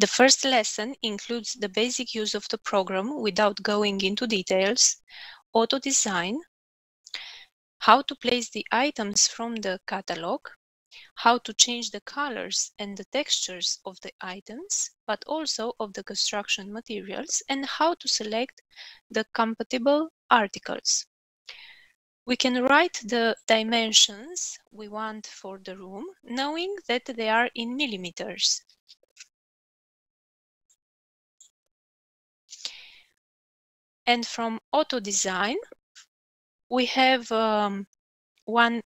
The first lesson includes the basic use of the program without going into details, auto design, how to place the items from the catalog, how to change the colors and the textures of the items, but also of the construction materials, and how to select the compatible articles. We can write the dimensions we want for the room, knowing that they are in millimeters. And from auto design, we have um, one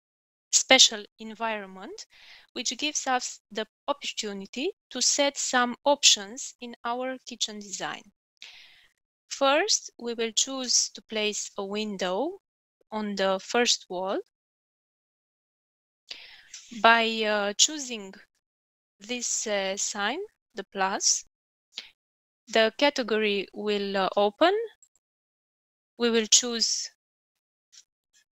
special environment which gives us the opportunity to set some options in our kitchen design. First, we will choose to place a window on the first wall. By uh, choosing this uh, sign, the plus, the category will uh, open. We will choose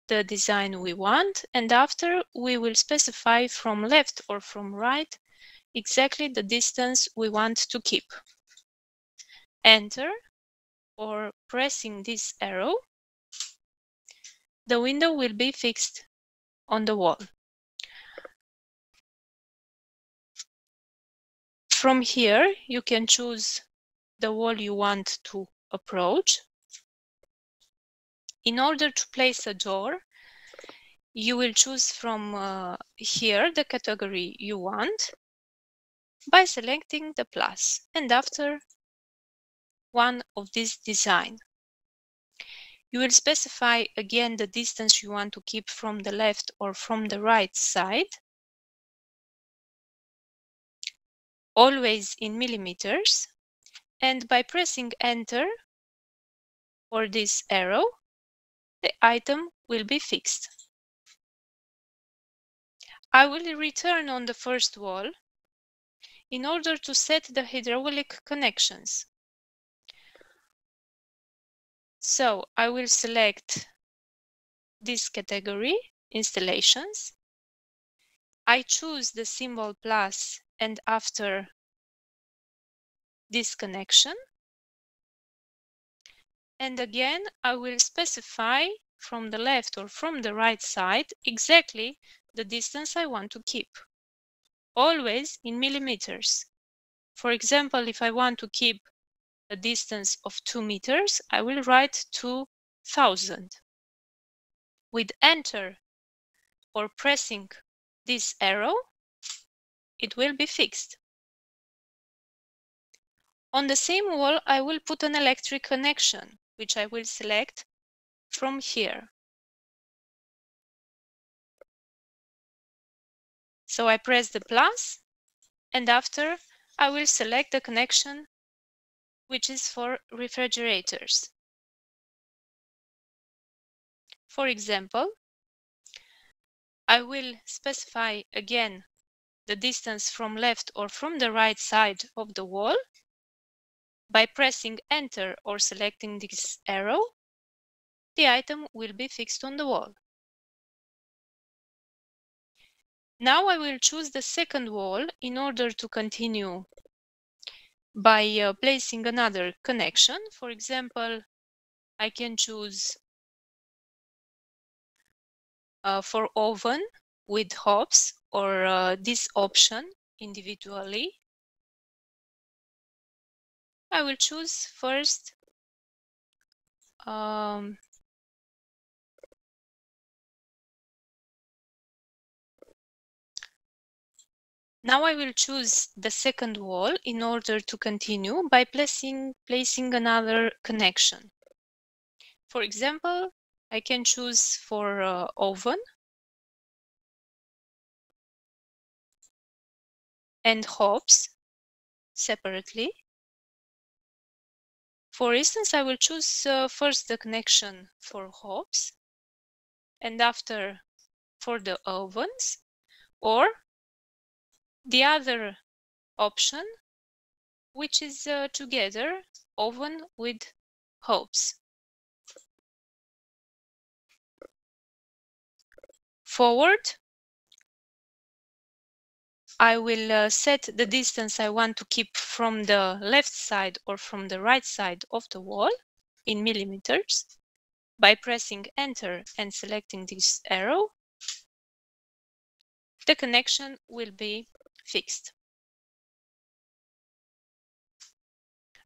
the design we want and after we will specify from left or from right exactly the distance we want to keep. Enter or pressing this arrow, the window will be fixed on the wall. From here, you can choose the wall you want to approach in order to place a door, you will choose from uh, here the category you want by selecting the plus and after one of this design. You will specify again the distance you want to keep from the left or from the right side, always in millimeters, and by pressing enter or this arrow, the item will be fixed. I will return on the first wall in order to set the hydraulic connections. So I will select this category, installations. I choose the symbol plus and after this connection. And again, I will specify from the left or from the right side exactly the distance I want to keep, always in millimeters. For example, if I want to keep a distance of 2 meters, I will write 2000. With enter or pressing this arrow, it will be fixed. On the same wall, I will put an electric connection which I will select from here. So I press the plus and after I will select the connection which is for refrigerators. For example, I will specify again the distance from left or from the right side of the wall by pressing enter or selecting this arrow, the item will be fixed on the wall. Now I will choose the second wall in order to continue by uh, placing another connection. For example, I can choose uh, for oven with hobs or uh, this option individually I will choose first um, Now I will choose the second wall in order to continue by placing, placing another connection. For example, I can choose for uh, oven and hobs separately. For instance, I will choose uh, first the connection for hobs and after for the ovens or the other option, which is uh, together oven with hobs. Forward I will uh, set the distance I want to keep from the left side or from the right side of the wall in millimeters by pressing enter and selecting this arrow. The connection will be fixed.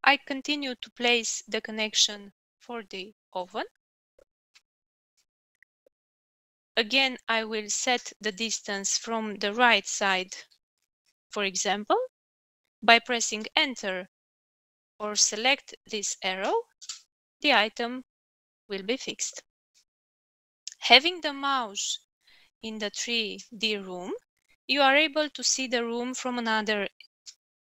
I continue to place the connection for the oven. Again, I will set the distance from the right side for example, by pressing enter or select this arrow, the item will be fixed. Having the mouse in the 3D room, you are able to see the room from another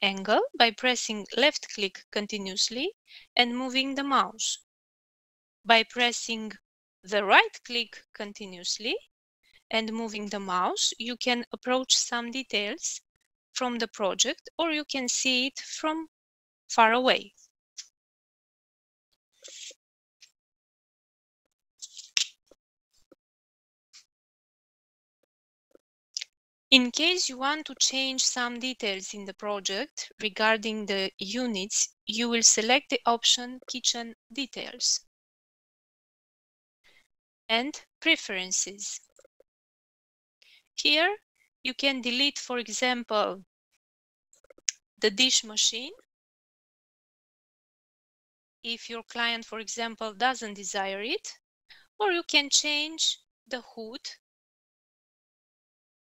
angle by pressing left click continuously and moving the mouse. By pressing the right click continuously and moving the mouse, you can approach some details from the project or you can see it from far away. In case you want to change some details in the project regarding the units, you will select the option Kitchen Details and Preferences. Here, you can delete, for example, the dish machine. If your client, for example, doesn't desire it, or you can change the hood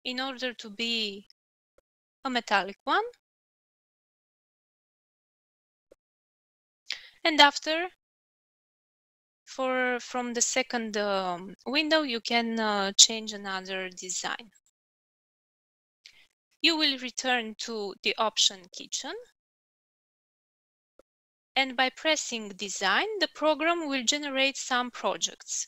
in order to be a metallic one. And after, for from the second um, window, you can uh, change another design you will return to the option kitchen. And by pressing design, the program will generate some projects.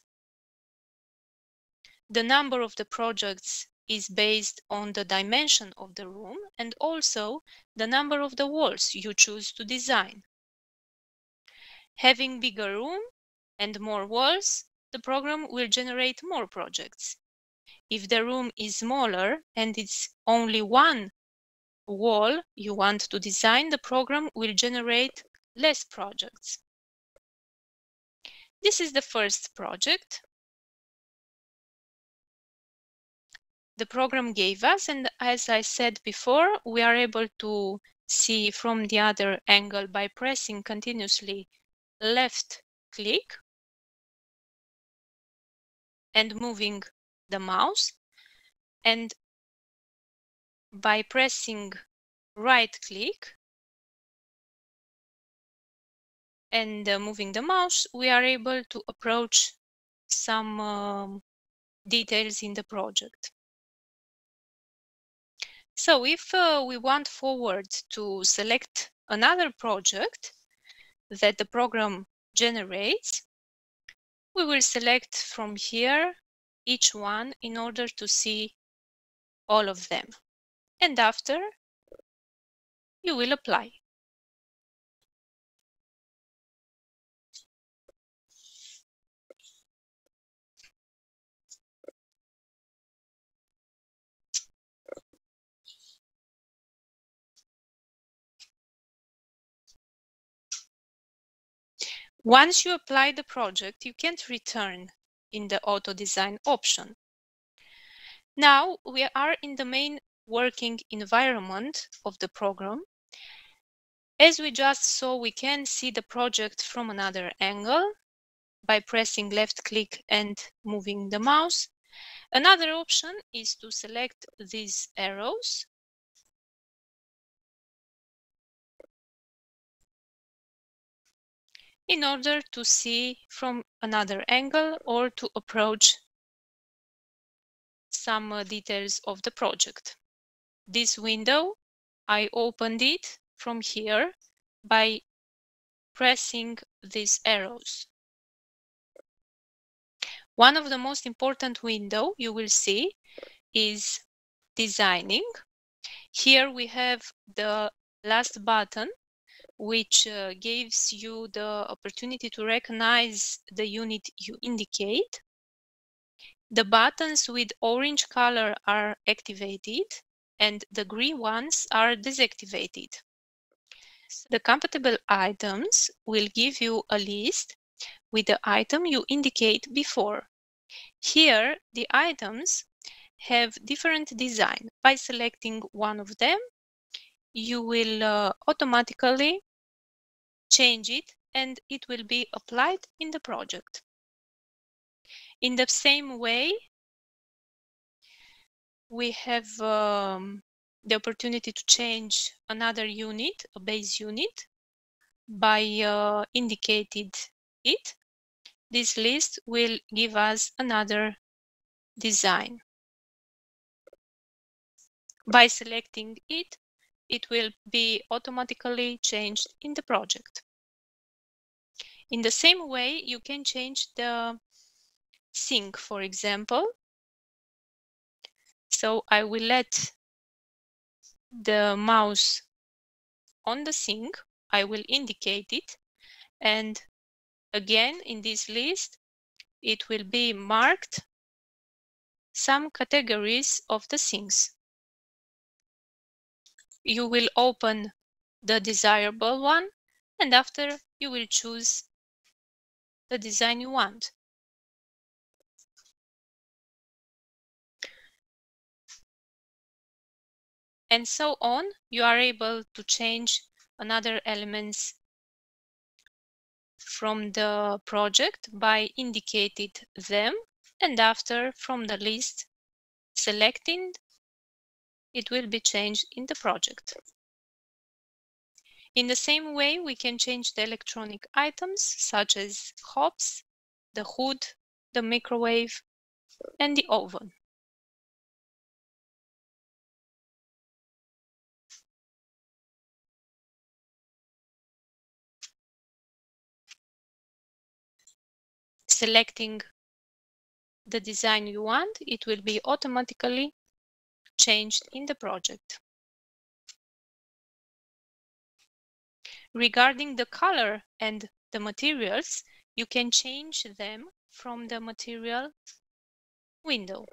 The number of the projects is based on the dimension of the room and also the number of the walls you choose to design. Having bigger room and more walls, the program will generate more projects. If the room is smaller and it's only one wall you want to design, the program will generate less projects. This is the first project. The program gave us, and as I said before, we are able to see from the other angle by pressing continuously left click and moving the mouse and by pressing right click and uh, moving the mouse, we are able to approach some um, details in the project. So if uh, we want forward to select another project that the program generates, we will select from here each one in order to see all of them. And after, you will apply. Once you apply the project, you can't return in the auto design option. Now we are in the main working environment of the program. As we just saw, we can see the project from another angle by pressing left click and moving the mouse. Another option is to select these arrows in order to see from another angle or to approach some uh, details of the project. This window, I opened it from here by pressing these arrows. One of the most important window you will see is designing. Here we have the last button which uh, gives you the opportunity to recognize the unit you indicate. The buttons with orange color are activated and the green ones are deactivated. The compatible items will give you a list with the item you indicate before. Here, the items have different design. By selecting one of them, you will uh, automatically change it and it will be applied in the project. In the same way, we have um, the opportunity to change another unit, a base unit, by uh, indicated it. This list will give us another design. By selecting it, it will be automatically changed in the project. In the same way, you can change the sink, for example. So I will let the mouse on the sink. I will indicate it. And again, in this list, it will be marked some categories of the sinks you will open the desirable one and after you will choose the design you want. And so on, you are able to change another elements from the project by indicating them and after from the list selecting it will be changed in the project. In the same way, we can change the electronic items such as hobs, the hood, the microwave, and the oven. Selecting the design you want, it will be automatically changed in the project. Regarding the color and the materials, you can change them from the material window.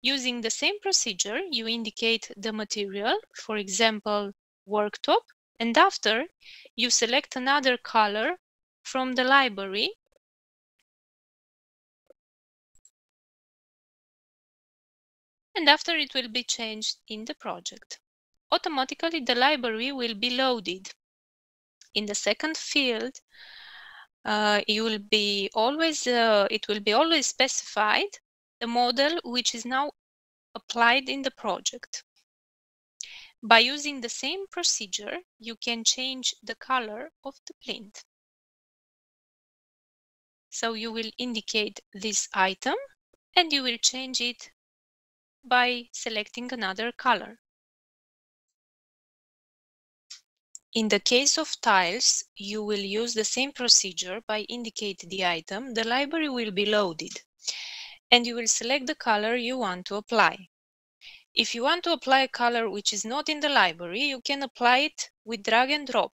Using the same procedure, you indicate the material, for example, worktop, and after you select another color from the library and after it will be changed in the project. Automatically, the library will be loaded. In the second field, uh, you will be always, uh, it will be always specified the model which is now applied in the project. By using the same procedure, you can change the color of the plinth. So you will indicate this item and you will change it by selecting another color. In the case of tiles, you will use the same procedure by indicating the item. The library will be loaded and you will select the color you want to apply. If you want to apply a color which is not in the library, you can apply it with drag and drop.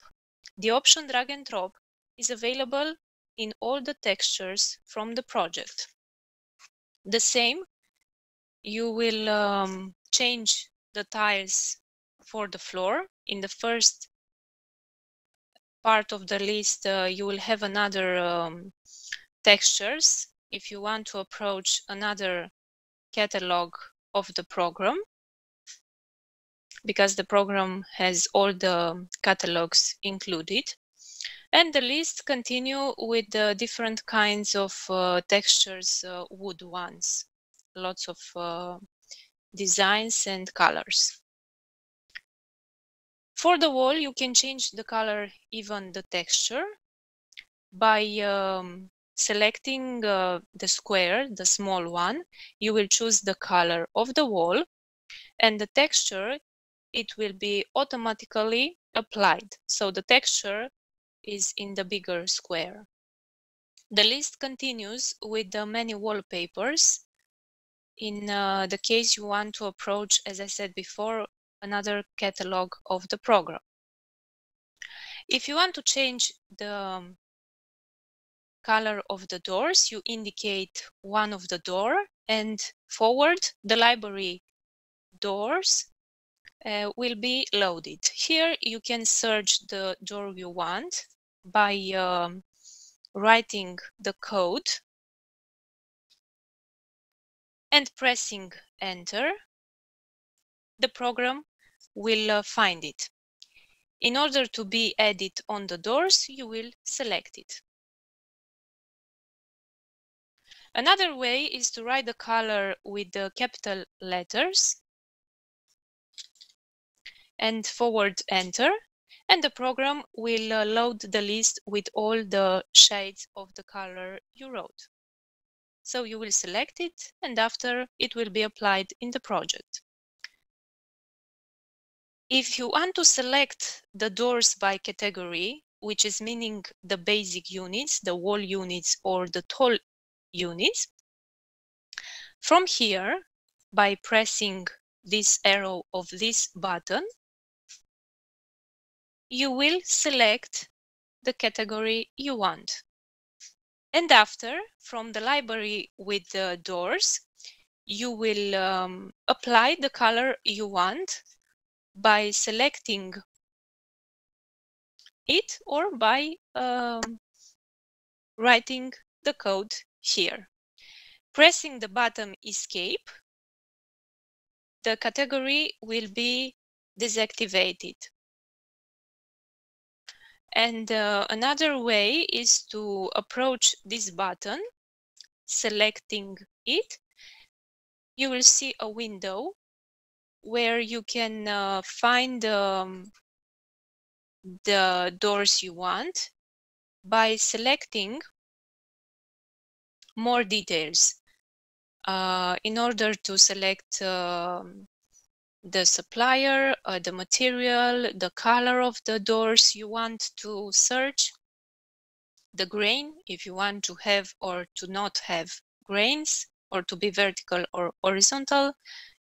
The option drag and drop is available in all the textures from the project. The same you will um, change the tiles for the floor. In the first part of the list, uh, you will have another um, textures if you want to approach another catalog of the program because the program has all the catalogs included. And the list continue with the different kinds of uh, textures, uh, wood ones lots of uh, designs and colors. For the wall, you can change the color, even the texture, by um, selecting uh, the square, the small one. You will choose the color of the wall and the texture, it will be automatically applied. So the texture is in the bigger square. The list continues with the many wallpapers in uh, the case you want to approach, as I said before, another catalog of the program. If you want to change the um, color of the doors, you indicate one of the door and forward the library doors uh, will be loaded. Here you can search the door you want by um, writing the code and pressing enter. The program will uh, find it. In order to be added on the doors, you will select it. Another way is to write the color with the capital letters and forward enter and the program will uh, load the list with all the shades of the color you wrote. So you will select it and after it will be applied in the project. If you want to select the doors by category, which is meaning the basic units, the wall units or the tall units, from here, by pressing this arrow of this button, you will select the category you want. And after, from the library with the doors, you will um, apply the color you want by selecting it or by um, writing the code here. Pressing the button escape, the category will be deactivated. And uh, another way is to approach this button, selecting it. You will see a window where you can uh, find um, the doors you want by selecting more details. Uh, in order to select um, the supplier, uh, the material, the color of the doors you want to search, the grain, if you want to have or to not have grains, or to be vertical or horizontal,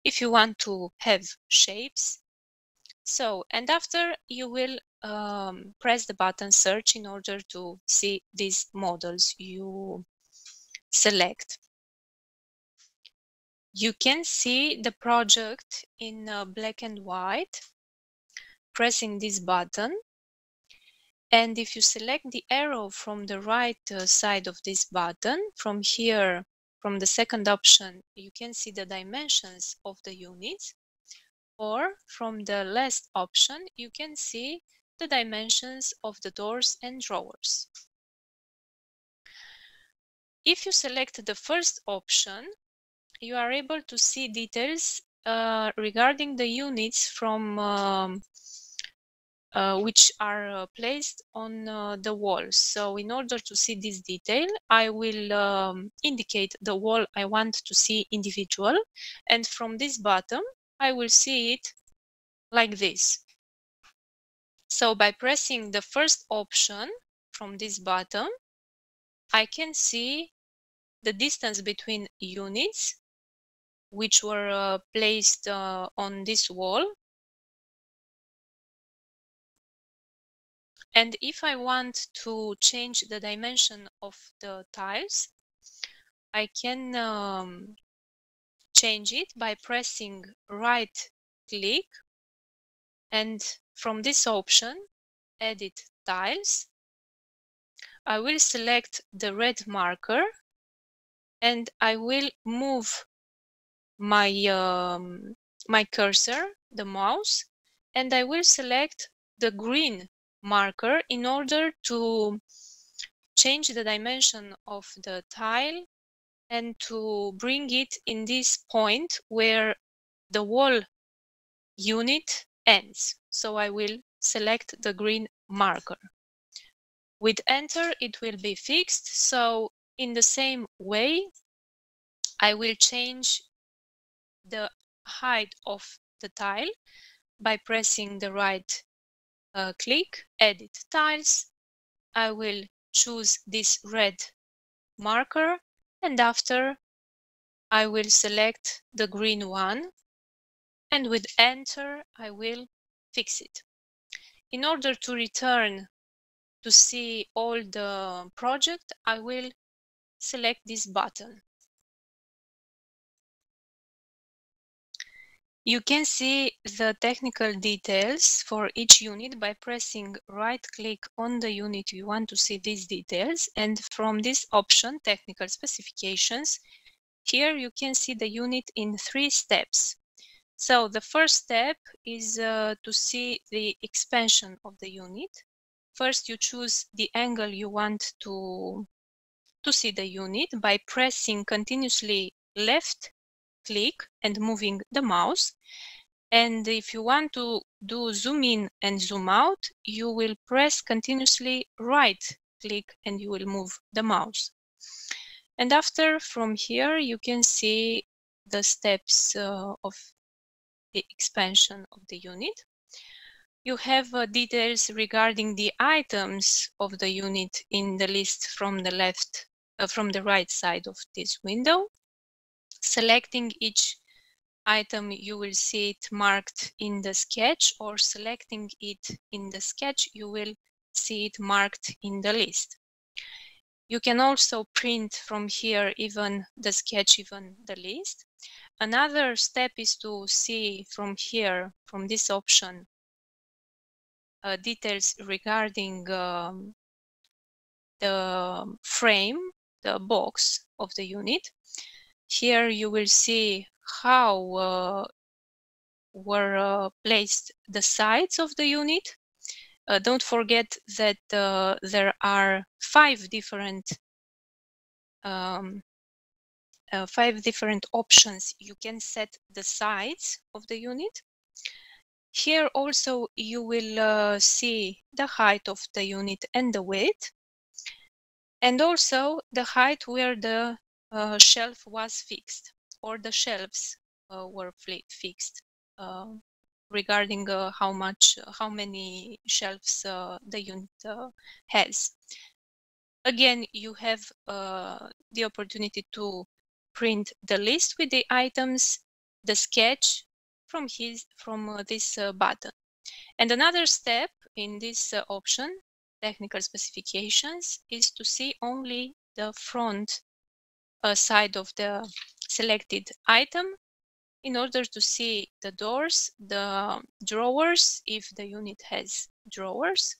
if you want to have shapes. So, and after you will um, press the button search in order to see these models you select. You can see the project in uh, black and white, pressing this button. And if you select the arrow from the right uh, side of this button, from here, from the second option, you can see the dimensions of the units. Or from the last option, you can see the dimensions of the doors and drawers. If you select the first option, you are able to see details uh, regarding the units from um, uh, which are uh, placed on uh, the walls. So in order to see this detail, I will um, indicate the wall I want to see individual. And from this bottom, I will see it like this. So by pressing the first option from this bottom, I can see the distance between units which were uh, placed uh, on this wall. And if I want to change the dimension of the tiles, I can um, change it by pressing right click and from this option, edit tiles, I will select the red marker and I will move my um, my cursor, the mouse, and I will select the green marker in order to change the dimension of the tile and to bring it in this point where the wall unit ends. So I will select the green marker. With enter, it will be fixed. So in the same way, I will change the height of the tile by pressing the right uh, click, edit tiles. I will choose this red marker and after I will select the green one and with enter I will fix it. In order to return to see all the project, I will select this button. You can see the technical details for each unit by pressing right click on the unit you want to see these details and from this option technical specifications here you can see the unit in three steps. So the first step is uh, to see the expansion of the unit. First you choose the angle you want to, to see the unit by pressing continuously left click and moving the mouse. And if you want to do zoom in and zoom out, you will press continuously right click and you will move the mouse. And after from here, you can see the steps uh, of the expansion of the unit. You have uh, details regarding the items of the unit in the list from the left, uh, from the right side of this window selecting each item, you will see it marked in the sketch or selecting it in the sketch, you will see it marked in the list. You can also print from here even the sketch, even the list. Another step is to see from here, from this option, uh, details regarding um, the frame, the box of the unit. Here you will see how uh, were uh, placed the sides of the unit. Uh, don't forget that uh, there are five different um, uh, five different options you can set the sides of the unit. Here also you will uh, see the height of the unit and the width and also the height where the uh, shelf was fixed or the shelves uh, were fixed uh, regarding uh, how much, how many shelves the unit has. Again, you have the opportunity to print the list with the items, the sketch from his from this button. And another step in this option, technical specifications, is to see only the front uh, side of the selected item in order to see the doors, the drawers, if the unit has drawers,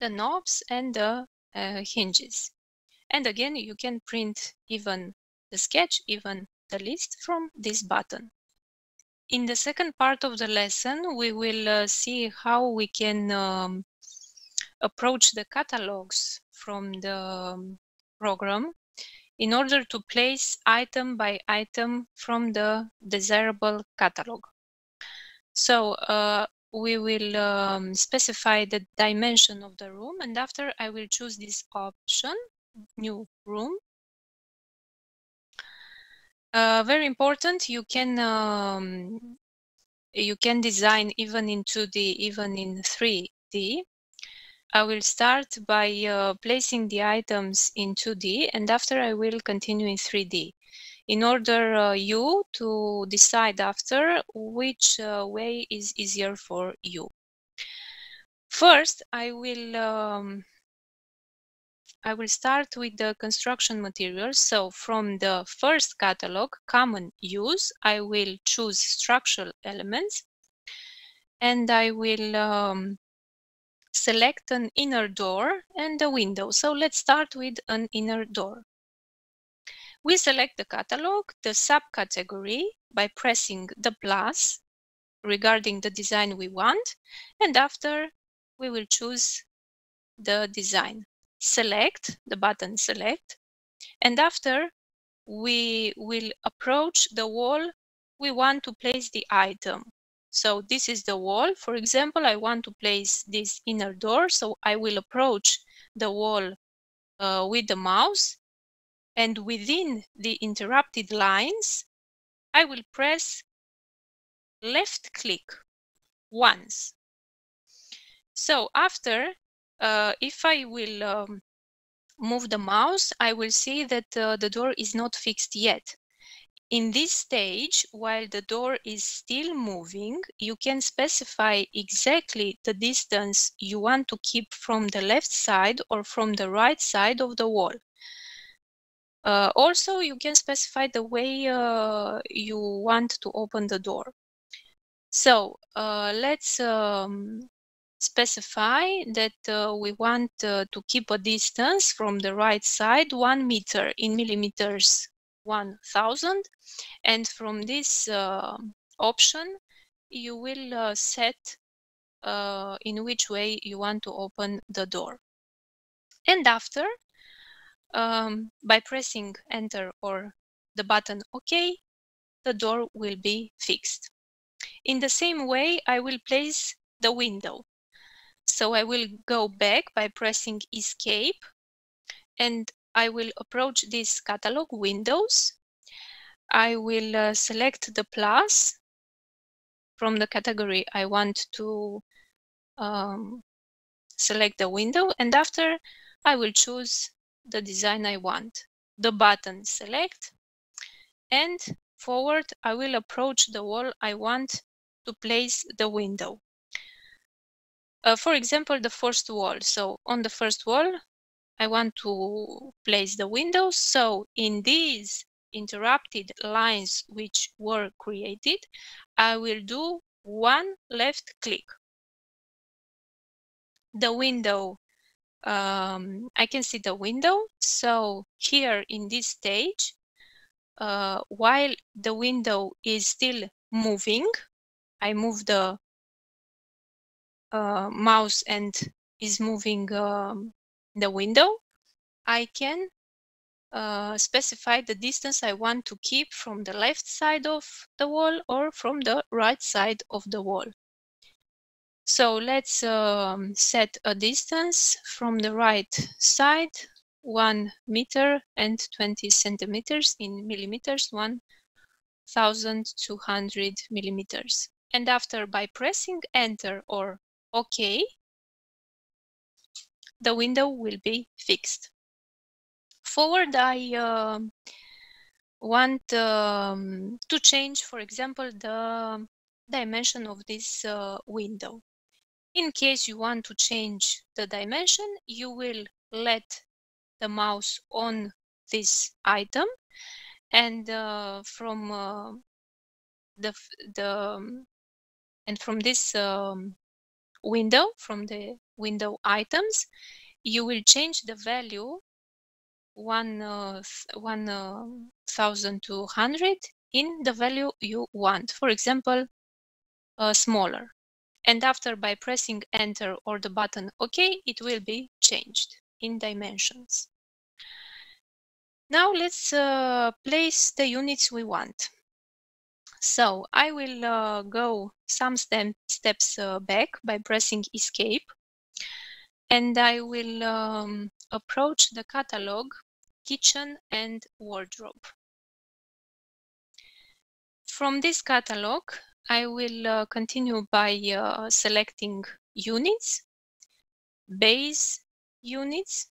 the knobs and the uh, hinges. And again, you can print even the sketch, even the list from this button. In the second part of the lesson, we will uh, see how we can um, approach the catalogs from the um, program in order to place item by item from the desirable catalog. So uh, we will um, specify the dimension of the room and after I will choose this option, new room. Uh, very important, you can um, you can design even in 2D, even in 3D. I will start by uh, placing the items in 2D and after I will continue in 3D in order uh, you to decide after which uh, way is easier for you. First, I will um, I will start with the construction materials. So from the first catalog, common use, I will choose structural elements and I will um, select an inner door and a window. So let's start with an inner door. We select the catalog, the subcategory by pressing the plus regarding the design we want. And after we will choose the design. Select the button select. And after we will approach the wall we want to place the item. So this is the wall. For example, I want to place this inner door. So I will approach the wall uh, with the mouse. And within the interrupted lines, I will press left click once. So after, uh, if I will um, move the mouse, I will see that uh, the door is not fixed yet. In this stage, while the door is still moving, you can specify exactly the distance you want to keep from the left side or from the right side of the wall. Uh, also, you can specify the way uh, you want to open the door. So uh, let's um, specify that uh, we want uh, to keep a distance from the right side one meter in millimeters 1000 and from this uh, option you will uh, set uh, in which way you want to open the door. And after um, by pressing enter or the button OK the door will be fixed. In the same way I will place the window. So I will go back by pressing escape. And I will approach this catalog windows. I will uh, select the plus from the category I want to um, select the window and after I will choose the design I want. The button select and forward I will approach the wall I want to place the window uh, for example, the first wall. So on the first wall, I want to place the windows. So in these interrupted lines which were created, I will do one left click. The window, um, I can see the window. So here in this stage, uh, while the window is still moving, I move the uh, mouse and is moving um, the window, I can uh, specify the distance I want to keep from the left side of the wall or from the right side of the wall. So let's um, set a distance from the right side, 1 meter and 20 centimeters in millimeters, 1200 millimeters. And after by pressing enter or OK, the window will be fixed. Forward, I uh, want um, to change, for example, the dimension of this uh, window. In case you want to change the dimension, you will let the mouse on this item and uh, from uh, the the um, and from this um, window from the window items, you will change the value one uh, 1200 uh, in the value you want. For example, uh, smaller. And after by pressing enter or the button OK, it will be changed in dimensions. Now let's uh, place the units we want. So I will uh, go some step, steps uh, back by pressing escape and I will um, approach the catalog kitchen and wardrobe. From this catalog, I will uh, continue by uh, selecting units, base units,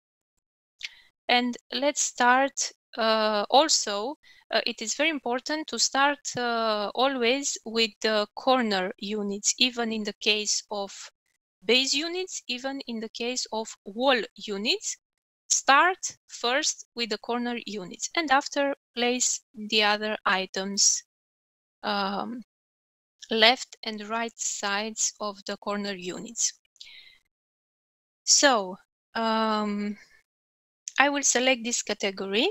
and let's start uh, also uh, it is very important to start uh, always with the corner units, even in the case of base units, even in the case of wall units. Start first with the corner units and after place the other items um, left and right sides of the corner units. So um, I will select this category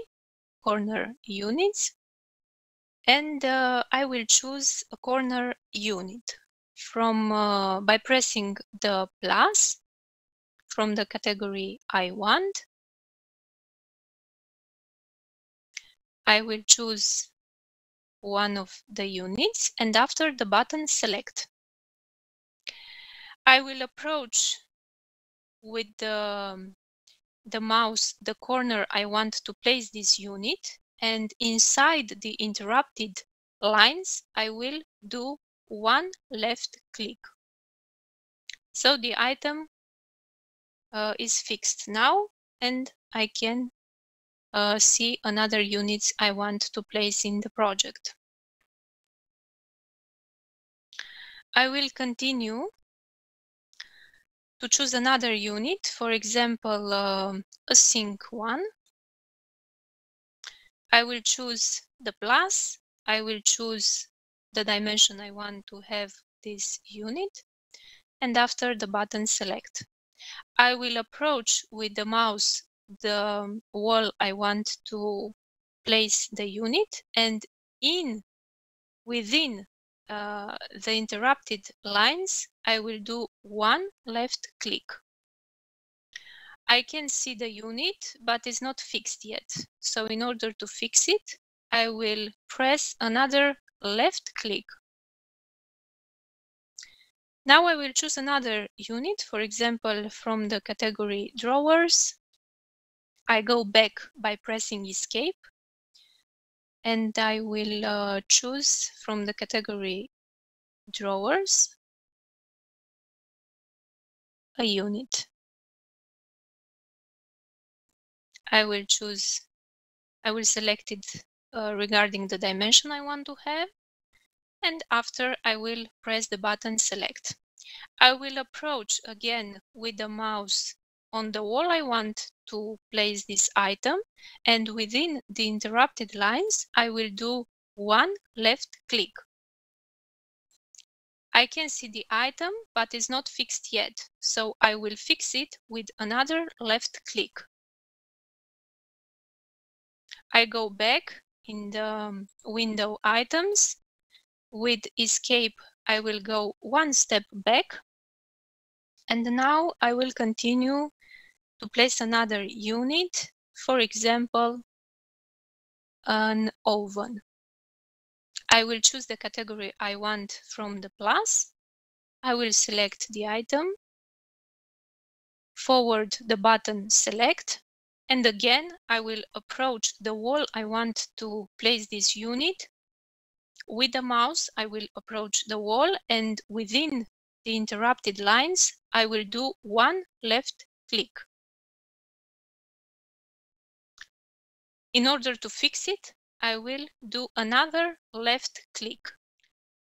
corner units and uh, I will choose a corner unit from uh, by pressing the plus from the category I want. I will choose one of the units and after the button select. I will approach with the the mouse the corner I want to place this unit and inside the interrupted lines I will do one left click. So the item uh, is fixed now and I can uh, see another units I want to place in the project. I will continue to choose another unit, for example, uh, a sink one. I will choose the plus. I will choose the dimension I want to have this unit. And after the button select. I will approach with the mouse the wall I want to place the unit and in within uh, the interrupted lines, I will do one left click. I can see the unit, but it's not fixed yet. So in order to fix it, I will press another left click. Now I will choose another unit, for example, from the category drawers. I go back by pressing escape and I will uh, choose from the category drawers a unit. I will choose, I will select it uh, regarding the dimension I want to have. And after I will press the button select. I will approach again with the mouse on the wall I want to place this item and within the interrupted lines I will do one left click. I can see the item but it's not fixed yet so I will fix it with another left click. I go back in the um, window items. With escape, I will go one step back. And now I will continue to place another unit, for example, an oven. I will choose the category I want from the plus. I will select the item, forward the button select, and again, I will approach the wall I want to place this unit. With the mouse, I will approach the wall and within the interrupted lines, I will do one left click. In order to fix it, I will do another left click.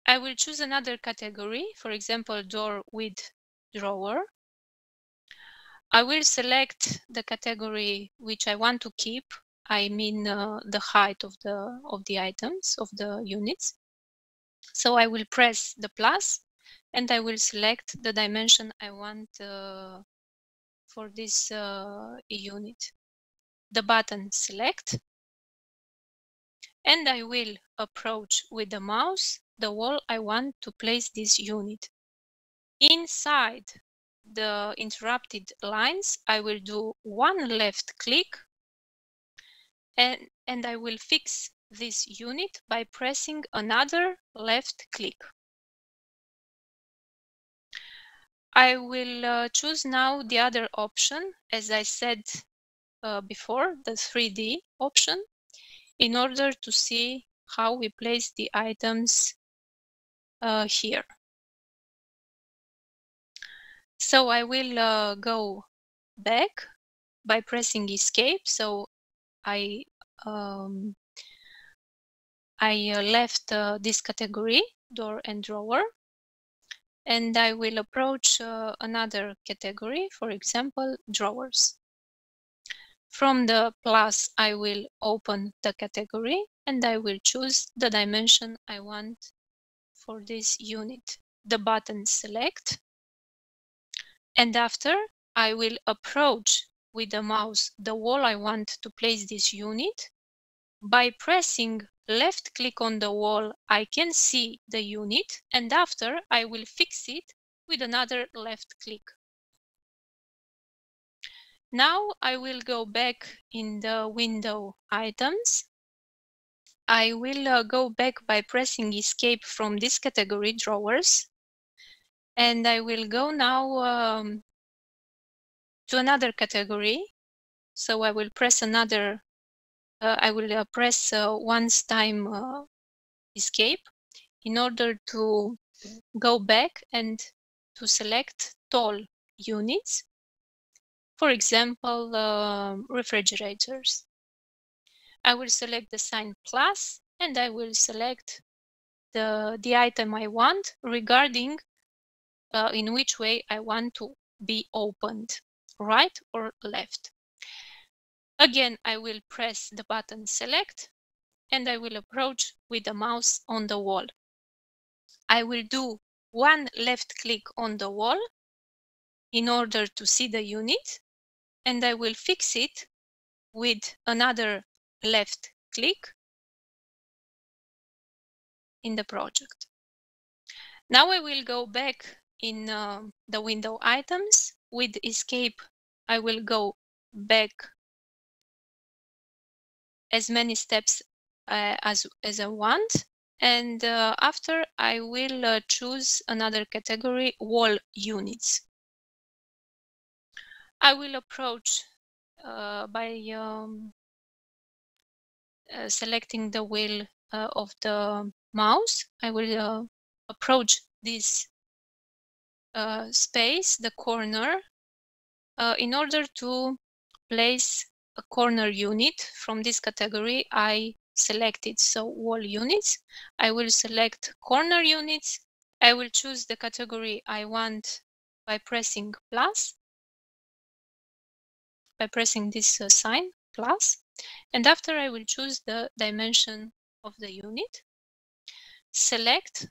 I will choose another category, for example, door with drawer. I will select the category which I want to keep. I mean uh, the height of the of the items of the units. So I will press the plus and I will select the dimension I want uh, for this uh, unit. The button select and I will approach with the mouse the wall I want to place this unit. Inside the interrupted lines, I will do one left click and, and I will fix this unit by pressing another left click. I will uh, choose now the other option, as I said uh, before, the 3D option, in order to see how we place the items uh, here. So I will uh, go back by pressing escape. So I um, I uh, left uh, this category, door and drawer, and I will approach uh, another category, for example, drawers. From the plus, I will open the category and I will choose the dimension I want for this unit. The button select and after, I will approach with the mouse the wall I want to place this unit. By pressing left click on the wall, I can see the unit and after I will fix it with another left click. Now I will go back in the window items. I will uh, go back by pressing escape from this category drawers and I will go now um, to another category. So I will press another, uh, I will uh, press uh, once time uh, escape in order to go back and to select tall units. For example, um, refrigerators. I will select the sign plus and I will select the, the item I want regarding uh, in which way I want to be opened, right or left. Again, I will press the button select and I will approach with the mouse on the wall. I will do one left click on the wall in order to see the unit and I will fix it with another left click in the project. Now I will go back in uh, the window items with escape. I will go back as many steps uh, as, as I want. And uh, after I will uh, choose another category, wall units. I will approach uh, by um, uh, selecting the wheel uh, of the mouse. I will uh, approach this uh, space, the corner, uh, in order to place a corner unit from this category I selected. So wall units, I will select corner units. I will choose the category I want by pressing plus, by pressing this uh, sign. And after I will choose the dimension of the unit, select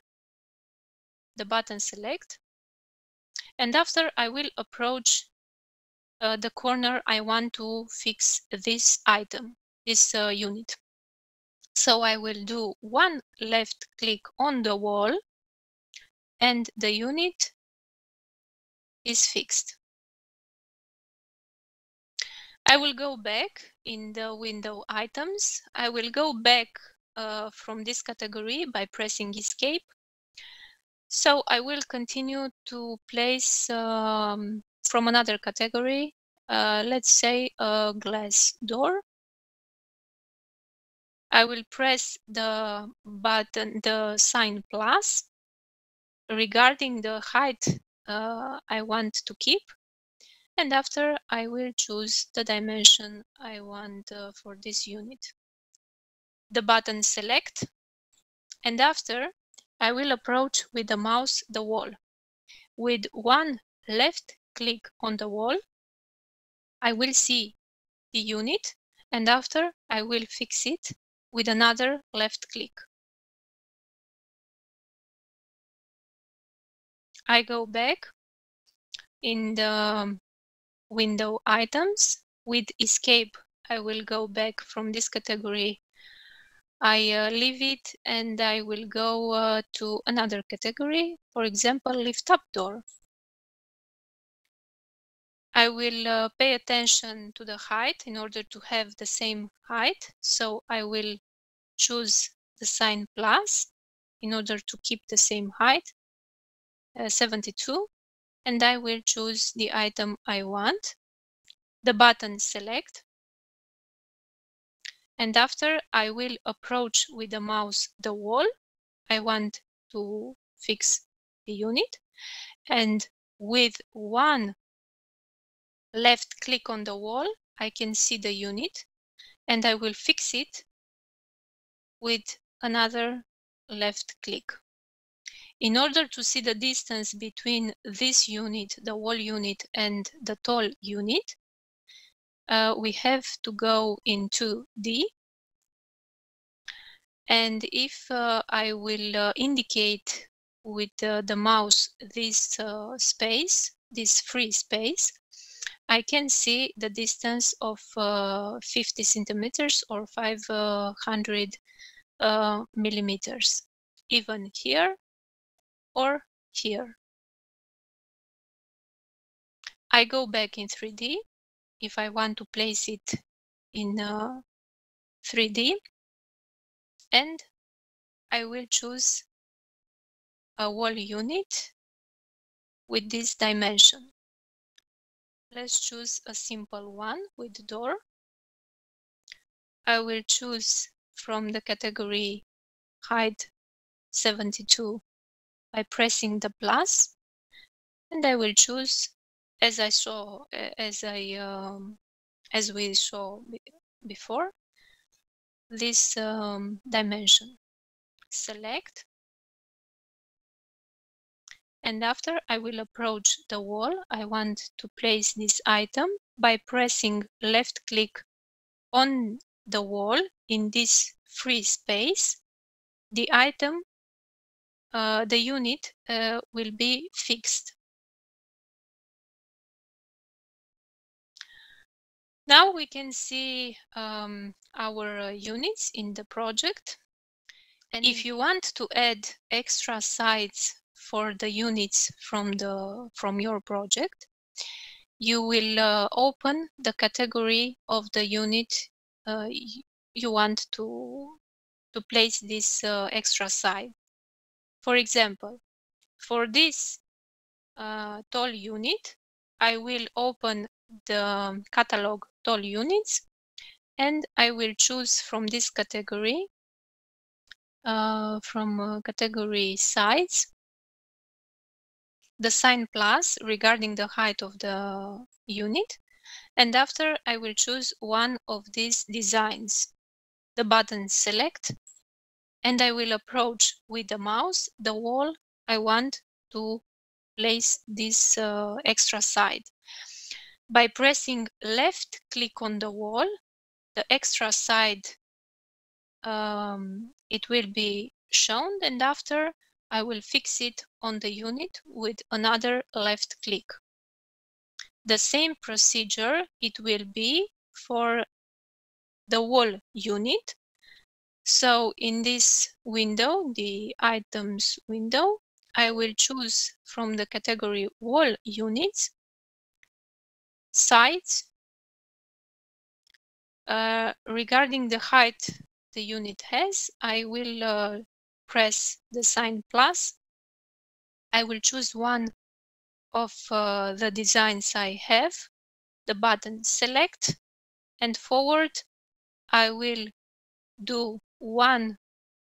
the button select. And after I will approach uh, the corner I want to fix this item, this uh, unit. So I will do one left click on the wall and the unit is fixed. I will go back in the window items. I will go back uh, from this category by pressing escape so I will continue to place um, from another category, uh, let's say a glass door. I will press the button, the sign plus regarding the height uh, I want to keep. And after I will choose the dimension I want uh, for this unit. The button select and after I will approach with the mouse the wall. With one left click on the wall, I will see the unit and after I will fix it with another left click. I go back in the window items with escape. I will go back from this category I uh, leave it and I will go uh, to another category, for example, lift up door. I will uh, pay attention to the height in order to have the same height. So I will choose the sign plus in order to keep the same height, uh, 72. And I will choose the item I want. The button select and after I will approach with the mouse the wall I want to fix the unit and with one left click on the wall I can see the unit and I will fix it with another left click. In order to see the distance between this unit, the wall unit and the tall unit, uh, we have to go into D. And if uh, I will uh, indicate with the mouse this uh, space, this free space, I can see the distance of uh, 50 centimeters or 500 uh, millimeters, even here or here. I go back in 3D if I want to place it in uh, 3D and I will choose a wall unit with this dimension. Let's choose a simple one with door. I will choose from the category height 72 by pressing the plus and I will choose as I saw, as I, um, as we saw before, this um, dimension. Select. And after I will approach the wall, I want to place this item by pressing left click on the wall in this free space, the item, uh, the unit uh, will be fixed. Now we can see um, our uh, units in the project. And if you want to add extra sides for the units from the from your project, you will uh, open the category of the unit uh, you want to to place this uh, extra side. For example, for this uh, tall unit, I will open the catalog tall units and I will choose from this category uh, from uh, category size the sign plus regarding the height of the unit. And after I will choose one of these designs. The button select and I will approach with the mouse the wall I want to place this uh, extra side. By pressing left click on the wall, the extra side um, it will be shown and after I will fix it on the unit with another left click. The same procedure it will be for the wall unit. So in this window, the items window, I will choose from the category wall units, sides. Uh, regarding the height the unit has, I will uh, press the sign plus. I will choose one of uh, the designs I have, the button select and forward I will do one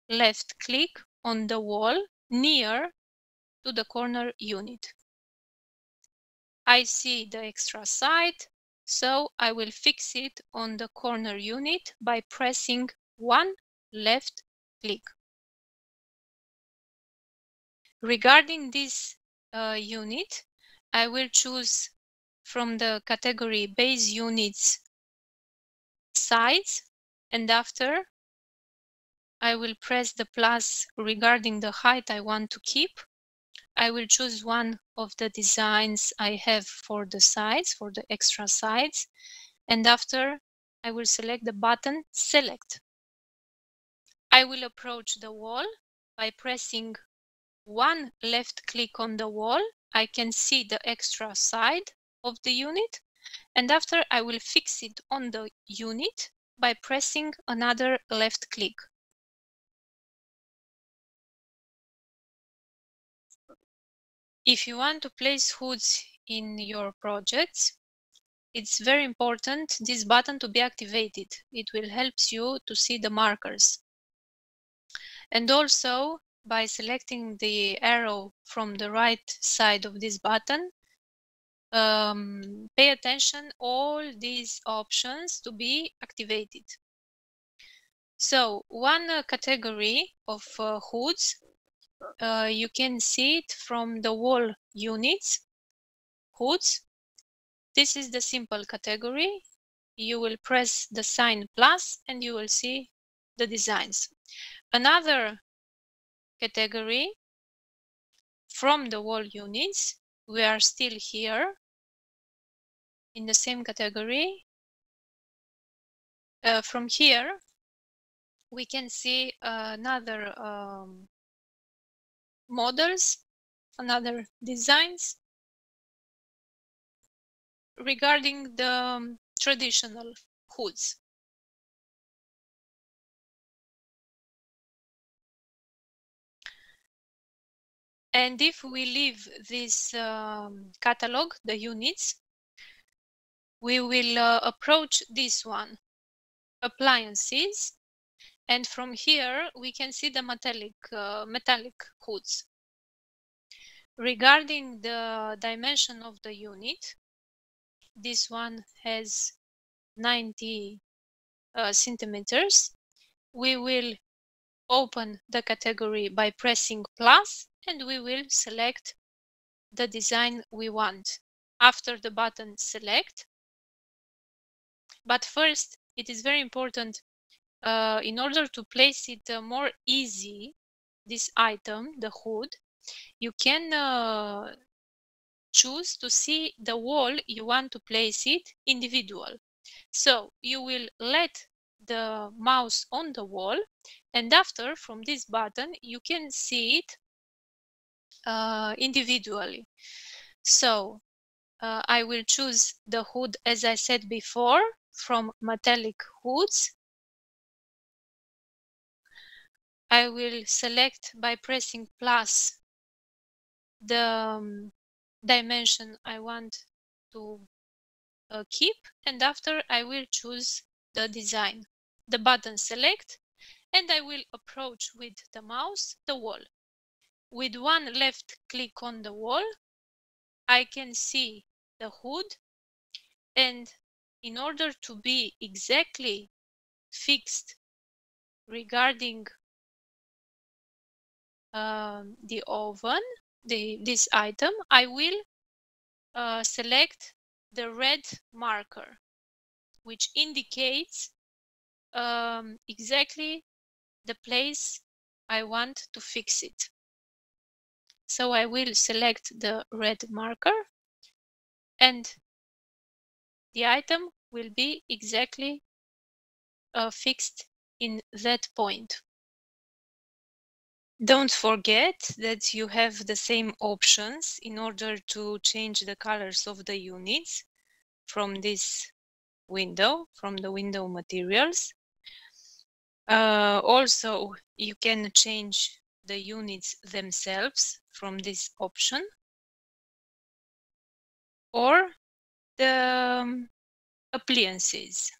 left click on the wall near to the corner unit. I see the extra side, so I will fix it on the corner unit by pressing one left click. Regarding this uh, unit, I will choose from the category base units size and after I will press the plus regarding the height I want to keep. I will choose one of the designs I have for the sides, for the extra sides. And after I will select the button select. I will approach the wall by pressing one left click on the wall. I can see the extra side of the unit. And after I will fix it on the unit by pressing another left click. If you want to place hoods in your projects, it's very important this button to be activated. It will help you to see the markers. And also by selecting the arrow from the right side of this button, um, pay attention all these options to be activated. So one uh, category of uh, hoods, uh, you can see it from the wall units, hoods. This is the simple category. You will press the sign plus and you will see the designs. Another category from the wall units, we are still here in the same category. Uh, from here, we can see another um, models, another designs regarding the um, traditional hoods. And if we leave this um, catalog, the units, we will uh, approach this one, appliances. And from here, we can see the metallic, uh, metallic hoods. Regarding the dimension of the unit, this one has 90 uh, centimeters. We will open the category by pressing plus and we will select the design we want. After the button select, but first, it is very important uh, in order to place it uh, more easy, this item, the hood, you can uh, choose to see the wall you want to place it individual. So you will let the mouse on the wall and after from this button you can see it uh, individually. So uh, I will choose the hood as I said before from metallic hoods. I will select by pressing plus the um, dimension I want to uh, keep and after I will choose the design. The button select and I will approach with the mouse the wall. With one left click on the wall, I can see the hood and in order to be exactly fixed regarding um, the oven, the, this item, I will uh, select the red marker, which indicates um, exactly the place I want to fix it. So I will select the red marker and the item will be exactly uh, fixed in that point. Don't forget that you have the same options in order to change the colors of the units from this window, from the window materials. Uh, also, you can change the units themselves from this option or the um, appliances.